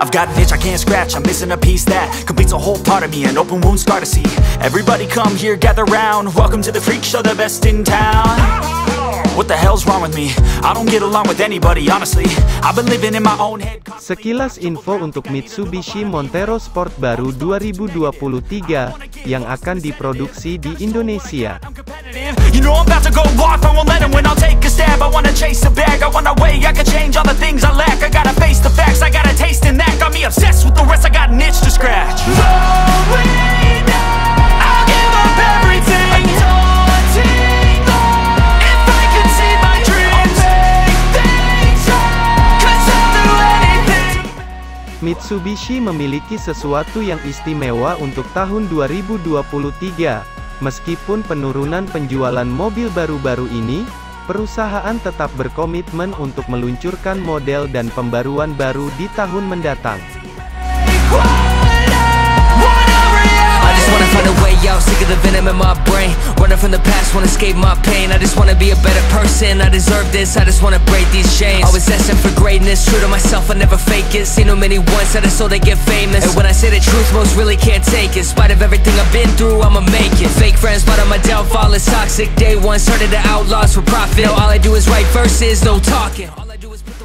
I've got an itch I can't scratch, I'm missing a piece that completes a whole part of me, an open wound scar to see. Everybody come here, gather round. Welcome to the freak show, the best in town. What the hell's wrong with me? I don't get along with anybody, honestly. I've been living in my own head. Sekilas info untuk Mitsubishi Montero Sport baru 2023 yang akan diproduksi di Indonesia. You know I'm about to go off, I won't Mitsubishi memiliki sesuatu yang istimewa untuk tahun 2023. Meskipun penurunan penjualan mobil baru-baru ini, perusahaan tetap berkomitmen untuk meluncurkan model dan pembaruan baru di tahun mendatang. Out, sick of the venom in my brain. Running from the past, wanna escape my pain. I just wanna be a better person, I deserve this, I just wanna break these chains. Always asking for greatness, true to myself, I never fake it. Seen too many that I so they get famous. And when I say the truth, most really can't take it. In spite of everything I've been through, I'ma make it. Fake friends, but on my downfall it's toxic. Day one, started the outlaws for profit. Now all I do is write verses, no talking.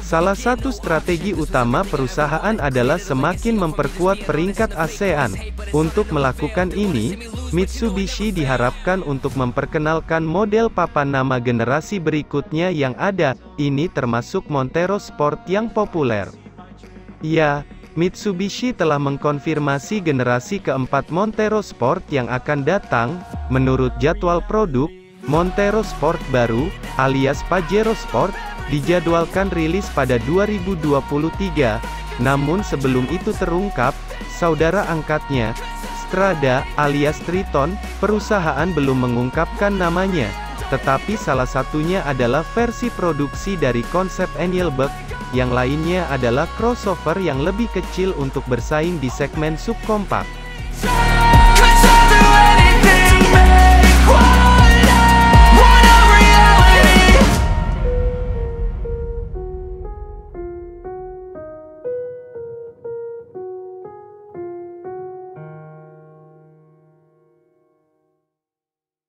Salah satu strategi utama perusahaan adalah semakin memperkuat peringkat ASEAN. Untuk melakukan ini, Mitsubishi diharapkan untuk memperkenalkan model papan nama generasi berikutnya yang ada, ini termasuk Montero Sport yang populer. Ya, Mitsubishi telah mengkonfirmasi generasi keempat Montero Sport yang akan datang, menurut jadwal produk, Montero Sport baru, alias Pajero Sport, dijadwalkan rilis pada 2023, namun sebelum itu terungkap, saudara angkatnya, Strada, alias Triton, perusahaan belum mengungkapkan namanya, tetapi salah satunya adalah versi produksi dari konsep Engelberg, yang lainnya adalah crossover yang lebih kecil untuk bersaing di segmen subkompak.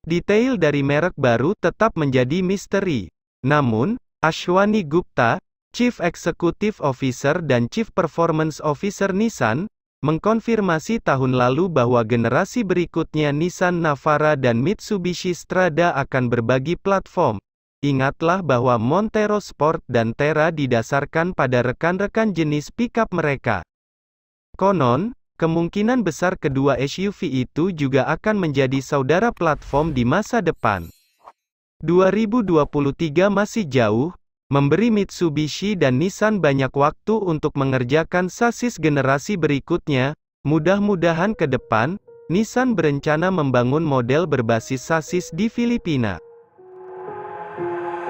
Detail dari merek baru tetap menjadi misteri. Namun, Ashwani Gupta, Chief Executive Officer dan Chief Performance Officer Nissan, mengkonfirmasi tahun lalu bahwa generasi berikutnya Nissan Navara dan Mitsubishi Strada akan berbagi platform. Ingatlah bahwa Montero Sport dan Terra didasarkan pada rekan-rekan jenis pickup mereka. Konon, kemungkinan besar kedua SUV itu juga akan menjadi saudara platform di masa depan. 2023 masih jauh, memberi Mitsubishi dan Nissan banyak waktu untuk mengerjakan sasis generasi berikutnya. Mudah-mudahan ke depan, Nissan berencana membangun model berbasis sasis di Filipina.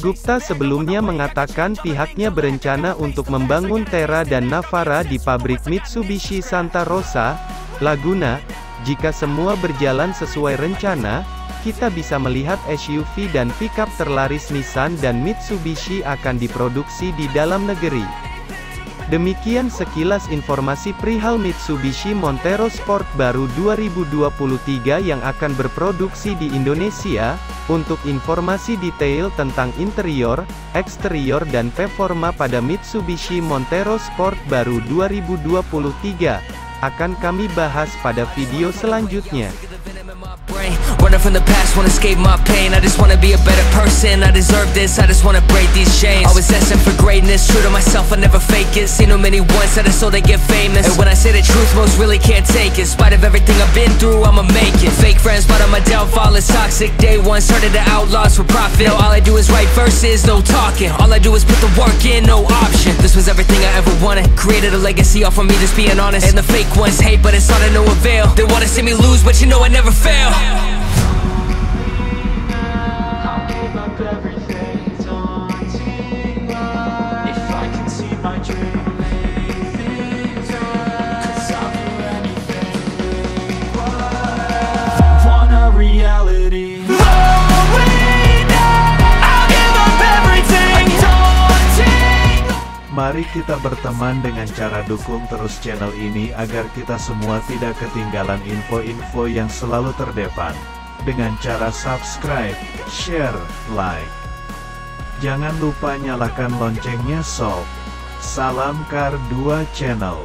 Gupta sebelumnya mengatakan pihaknya berencana untuk membangun Terra dan Navara di pabrik Mitsubishi Santa Rosa, Laguna. Jika semua berjalan sesuai rencana, kita bisa melihat SUV dan pickup terlaris Nissan dan Mitsubishi akan diproduksi di dalam negeri. Demikian sekilas informasi perihal Mitsubishi Montero Sport baru 2023 yang akan berproduksi di Indonesia. Untuk informasi detail tentang interior, eksterior dan performa pada Mitsubishi Montero Sport baru 2023 akan kami bahas pada video selanjutnya. Running from the past, wanna escape my pain I just wanna be a better person, I deserve this I just wanna break these chains Always asking for greatness, true to myself, I never fake it. Seen too many ones that I so they get famous. And when I say the truth, most really can't take it. In spite of everything I've been through, I'ma make it. Fake friends, but on my downfall. Is toxic. Day one, started to outlaws for profit. Now all I do is write verses, no talking. All I do is put the work in, no option. This was everything I ever wanted. Created a legacy off of me, just being honest. And the fake ones hate, but it's all to no avail. They wanna see me lose, but you know I never fail Mari kita berteman dengan cara dukung terus channel ini agar kita semua tidak ketinggalan info-info yang selalu terdepan. Dengan cara subscribe, share, like. Jangan lupa nyalakan loncengnya sob. Salam Kar 2 Channel.